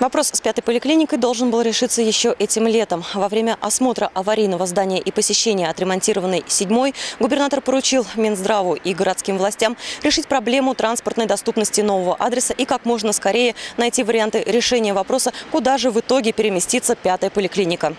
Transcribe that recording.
Вопрос с пятой поликлиникой должен был решиться еще этим летом. Во время осмотра аварийного здания и посещения отремонтированной седьмой губернатор поручил Минздраву и городским властям решить проблему транспортной доступности нового адреса и как можно скорее найти варианты решения вопроса, куда же в итоге переместится пятая поликлиника.